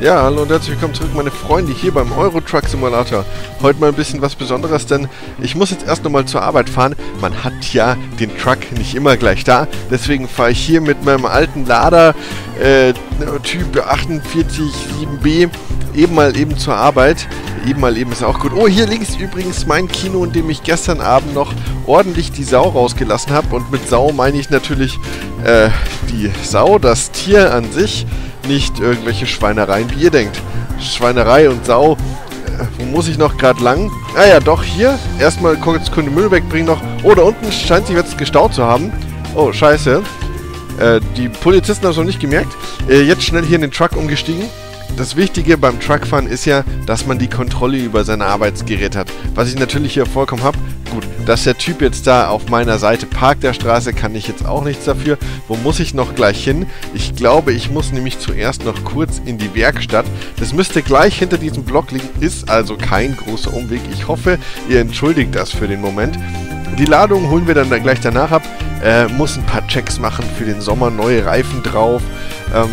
Ja, hallo und herzlich willkommen zurück, meine Freunde, hier beim Euro Truck Simulator. Heute mal ein bisschen was Besonderes, denn ich muss jetzt erst nochmal zur Arbeit fahren. Man hat ja den Truck nicht immer gleich da, deswegen fahre ich hier mit meinem alten Lader äh, Typ 487B eben mal eben zur Arbeit. Eben mal eben ist auch gut. Oh, hier links übrigens mein Kino, in dem ich gestern Abend noch ordentlich die Sau rausgelassen habe. Und mit Sau meine ich natürlich äh, die Sau, das Tier an sich nicht irgendwelche Schweinereien, wie ihr denkt. Schweinerei und Sau. Äh, wo muss ich noch gerade lang? Ah ja, doch, hier. Erstmal kurz Kunde Müll wegbringen noch. Oh, da unten scheint sich jetzt gestaut zu haben. Oh, scheiße. Äh, die Polizisten haben es noch nicht gemerkt. Äh, jetzt schnell hier in den Truck umgestiegen. Das Wichtige beim Truckfahren ist ja, dass man die Kontrolle über sein Arbeitsgerät hat. Was ich natürlich hier vollkommen habe, gut, dass der Typ jetzt da auf meiner Seite parkt der Straße, kann ich jetzt auch nichts dafür. Wo muss ich noch gleich hin? Ich glaube, ich muss nämlich zuerst noch kurz in die Werkstatt. Das müsste gleich hinter diesem Block liegen, ist also kein großer Umweg. Ich hoffe, ihr entschuldigt das für den Moment. Die Ladung holen wir dann, gleich danach ab. Äh, muss ein paar Checks machen für den Sommer, neue Reifen drauf. Ähm,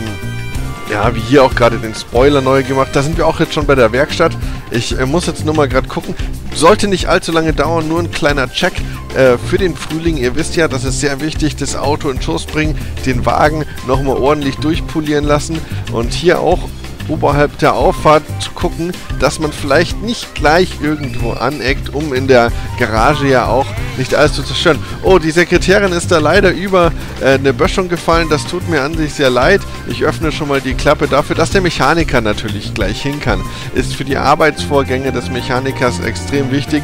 ja, wie hier auch gerade den Spoiler neu gemacht. Da sind wir auch jetzt schon bei der Werkstatt. Ich äh, muss jetzt nur mal gerade gucken. Sollte nicht allzu lange dauern, nur ein kleiner Check äh, für den Frühling. Ihr wisst ja, das ist sehr wichtig, das Auto in Schuss bringen, den Wagen nochmal ordentlich durchpolieren lassen und hier auch oberhalb der Auffahrt zu gucken, dass man vielleicht nicht gleich irgendwo aneckt, um in der Garage ja auch nicht alles zu zerstören. Oh, die Sekretärin ist da leider über äh, eine Böschung gefallen. Das tut mir an sich sehr leid. Ich öffne schon mal die Klappe dafür, dass der Mechaniker natürlich gleich hin kann. Ist für die Arbeitsvorgänge des Mechanikers extrem wichtig.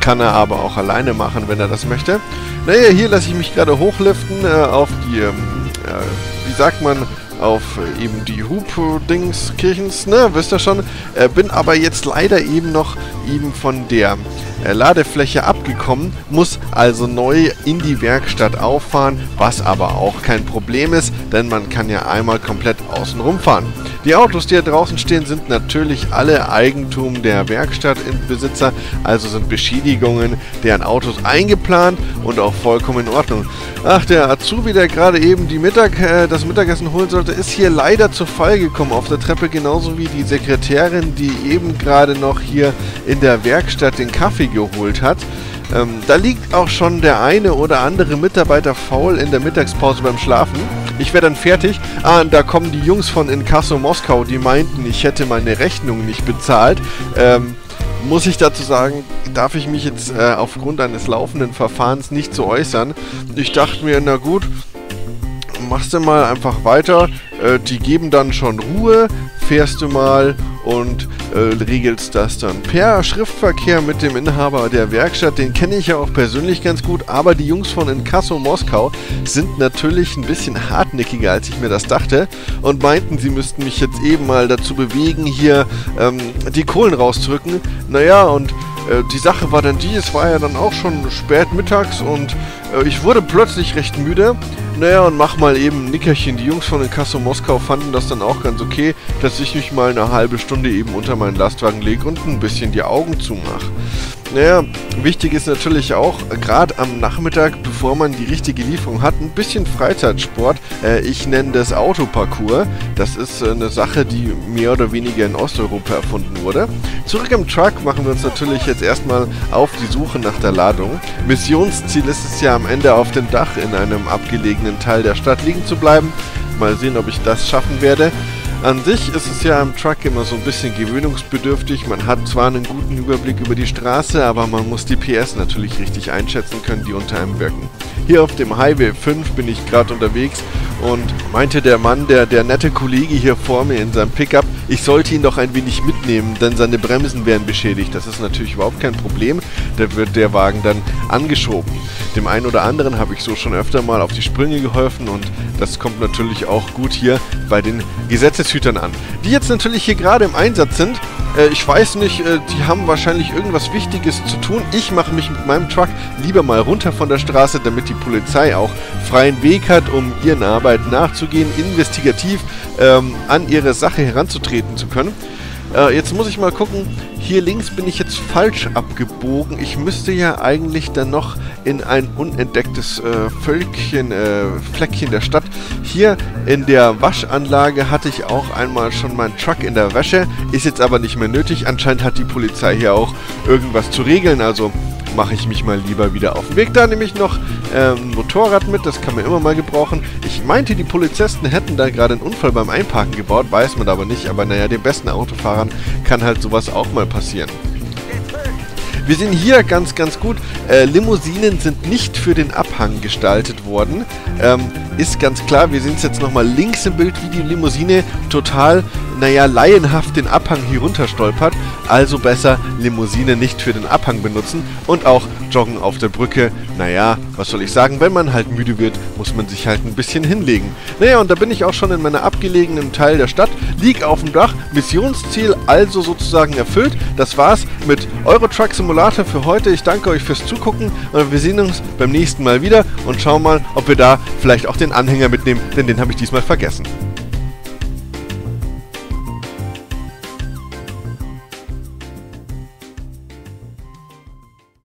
Kann er aber auch alleine machen, wenn er das möchte. Naja, hier lasse ich mich gerade hochliften äh, auf die, ähm, äh, wie sagt man, auf eben die Hub-Dings-Kirchens, ne, wisst ihr schon. Äh, bin aber jetzt leider eben noch eben von der äh, Ladefläche abgekommen, muss also neu in die Werkstatt auffahren, was aber auch kein Problem ist, denn man kann ja einmal komplett außen rumfahren. Die Autos, die hier draußen stehen, sind natürlich alle Eigentum der Werkstattbesitzer, also sind Beschädigungen deren Autos eingeplant und auch vollkommen in Ordnung. Ach, der Azubi, der gerade eben die Mittag, äh, das Mittagessen holen sollte, ist hier leider zu Fall gekommen auf der Treppe, genauso wie die Sekretärin, die eben gerade noch hier in der Werkstatt den Kaffee geholt hat. Ähm, da liegt auch schon der eine oder andere Mitarbeiter faul in der Mittagspause beim Schlafen. Ich wäre dann fertig. Ah, und da kommen die Jungs von Inkasso Moskau, die meinten, ich hätte meine Rechnung nicht bezahlt. Ähm, muss ich dazu sagen, darf ich mich jetzt äh, aufgrund eines laufenden Verfahrens nicht zu äußern. Ich dachte mir, na gut, machst du mal einfach weiter. Äh, die geben dann schon Ruhe, fährst du mal und äh, regelst das dann per Schriftverkehr mit dem Inhaber der Werkstatt. Den kenne ich ja auch persönlich ganz gut, aber die Jungs von Inkasso Moskau sind natürlich ein bisschen hartnäckiger, als ich mir das dachte und meinten, sie müssten mich jetzt eben mal dazu bewegen, hier ähm, die Kohlen rauszurücken. Naja, und die Sache war dann die, es war ja dann auch schon spät mittags und äh, ich wurde plötzlich recht müde. Naja, und mach mal eben ein Nickerchen. Die Jungs von den Kasso Moskau fanden das dann auch ganz okay, dass ich mich mal eine halbe Stunde eben unter meinen Lastwagen lege und ein bisschen die Augen zumache. Naja, wichtig ist natürlich auch, gerade am Nachmittag, bevor man die richtige Lieferung hat, ein bisschen Freizeitsport. Äh, ich nenne das Autoparcours. Das ist äh, eine Sache, die mehr oder weniger in Osteuropa erfunden wurde. Zurück im Truck machen wir uns natürlich jetzt erstmal auf die Suche nach der Ladung. Missionsziel ist es ja am Ende auf dem Dach in einem abgelegenen Teil der Stadt liegen zu bleiben. Mal sehen, ob ich das schaffen werde. An sich ist es ja im Truck immer so ein bisschen gewöhnungsbedürftig. Man hat zwar einen guten Überblick über die Straße, aber man muss die PS natürlich richtig einschätzen können, die unter einem wirken. Hier auf dem Highway 5 bin ich gerade unterwegs und meinte der Mann, der, der nette Kollege hier vor mir in seinem Pickup, ich sollte ihn doch ein wenig mitnehmen, denn seine Bremsen wären beschädigt. Das ist natürlich überhaupt kein Problem. Da wird der Wagen dann angeschoben. Dem einen oder anderen habe ich so schon öfter mal auf die Sprünge geholfen und das kommt natürlich auch gut hier bei den Gesetzeshütern an. Die jetzt natürlich hier gerade im Einsatz sind. Äh, ich weiß nicht, äh, die haben wahrscheinlich irgendwas Wichtiges zu tun. Ich mache mich mit meinem Truck lieber mal runter von der Straße, damit die Polizei auch freien Weg hat, um ihren Arbeit nachzugehen, investigativ ähm, an ihre Sache heranzutreten zu können. Äh, jetzt muss ich mal gucken. Hier links bin ich jetzt falsch abgebogen. Ich müsste ja eigentlich dann noch in ein unentdecktes äh, Völkchen, äh, Fleckchen der Stadt. Hier in der Waschanlage hatte ich auch einmal schon meinen Truck in der Wäsche. Ist jetzt aber nicht mehr nötig. Anscheinend hat die Polizei hier auch irgendwas zu regeln. Also mache ich mich mal lieber wieder auf den Weg. Da nehme ich noch ein Motorrad mit, das kann man immer mal gebrauchen. Ich meinte, die Polizisten hätten da gerade einen Unfall beim Einparken gebaut, weiß man aber nicht. Aber naja, den besten Autofahrern kann halt sowas auch mal passieren. Wir sehen hier ganz, ganz gut, äh, Limousinen sind nicht für den Abhang gestaltet worden. Ähm, ist ganz klar, wir sehen es jetzt nochmal links im Bild, wie die Limousine total, naja, laienhaft den Abhang hier runter stolpert. Also besser Limousine nicht für den Abhang benutzen und auch Joggen auf der Brücke. Naja, was soll ich sagen, wenn man halt müde wird, muss man sich halt ein bisschen hinlegen. Naja, und da bin ich auch schon in meiner abgelegenen Teil der Stadt, lieg auf dem Dach, Missionsziel also sozusagen erfüllt. Das war's mit Euro Truck Simulator für heute. Ich danke euch fürs Zugucken und wir sehen uns beim nächsten Mal wieder und schauen mal, ob wir da vielleicht auch den Anhänger mitnehmen, denn den habe ich diesmal vergessen.